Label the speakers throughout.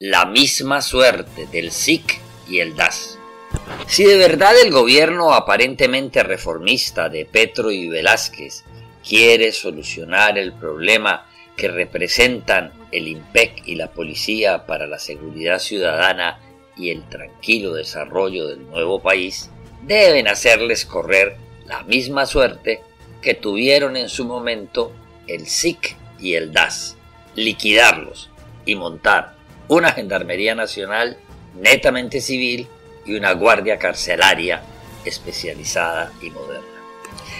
Speaker 1: la misma suerte del SIC y el DAS. Si de verdad el gobierno aparentemente reformista de Petro y Velázquez quiere solucionar el problema que representan el IMPEC y la policía para la seguridad ciudadana y el tranquilo desarrollo del nuevo país, deben hacerles correr la misma suerte que tuvieron en su momento el SIC y el DAS, liquidarlos y montar una Gendarmería Nacional netamente civil y una Guardia Carcelaria especializada y moderna.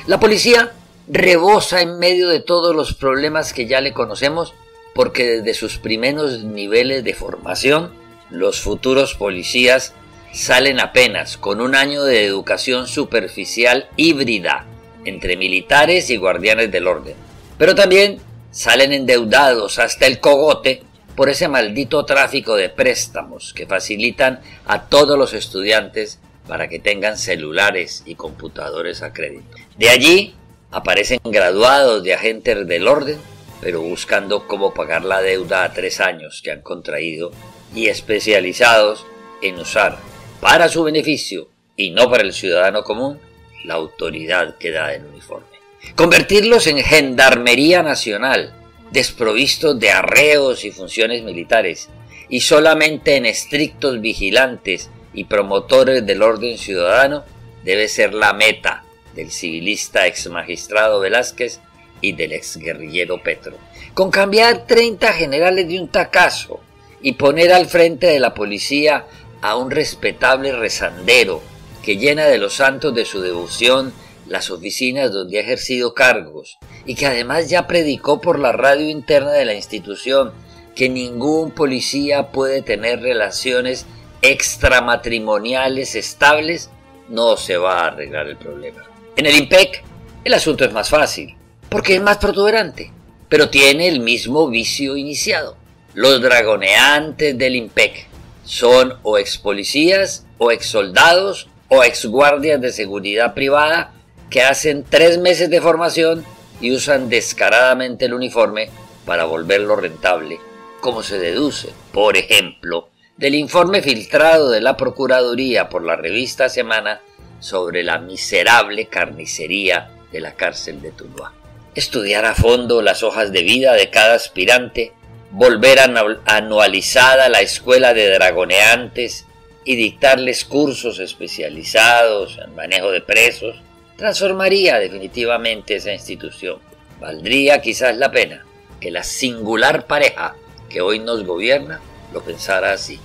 Speaker 1: La policía rebosa en medio de todos los problemas que ya le conocemos porque desde sus primeros niveles de formación los futuros policías salen apenas con un año de educación superficial híbrida entre militares y guardianes del orden. Pero también salen endeudados hasta el cogote por ese maldito tráfico de préstamos que facilitan a todos los estudiantes para que tengan celulares y computadores a crédito. De allí aparecen graduados de agentes del orden, pero buscando cómo pagar la deuda a tres años que han contraído y especializados en usar para su beneficio y no para el ciudadano común la autoridad que da el uniforme. Convertirlos en gendarmería nacional, desprovistos de arreos y funciones militares, y solamente en estrictos vigilantes y promotores del orden ciudadano, debe ser la meta del civilista ex magistrado Velázquez y del ex guerrillero Petro. Con cambiar 30 generales de un tacazo y poner al frente de la policía a un respetable rezandero que llena de los santos de su devoción las oficinas donde ha ejercido cargos y que además ya predicó por la radio interna de la institución que ningún policía puede tener relaciones extramatrimoniales estables, no se va a arreglar el problema. En el IMPEC el asunto es más fácil, porque es más protuberante, pero tiene el mismo vicio iniciado. Los dragoneantes del IMPEC son o ex policías o ex soldados o ex guardias de seguridad privada que hacen tres meses de formación y usan descaradamente el uniforme para volverlo rentable, como se deduce, por ejemplo, del informe filtrado de la Procuraduría por la revista Semana sobre la miserable carnicería de la cárcel de Tuluá. Estudiar a fondo las hojas de vida de cada aspirante, volver anualizada la escuela de dragoneantes y dictarles cursos especializados en manejo de presos, transformaría definitivamente esa institución. Valdría quizás la pena que la singular pareja que hoy nos gobierna lo pensara así.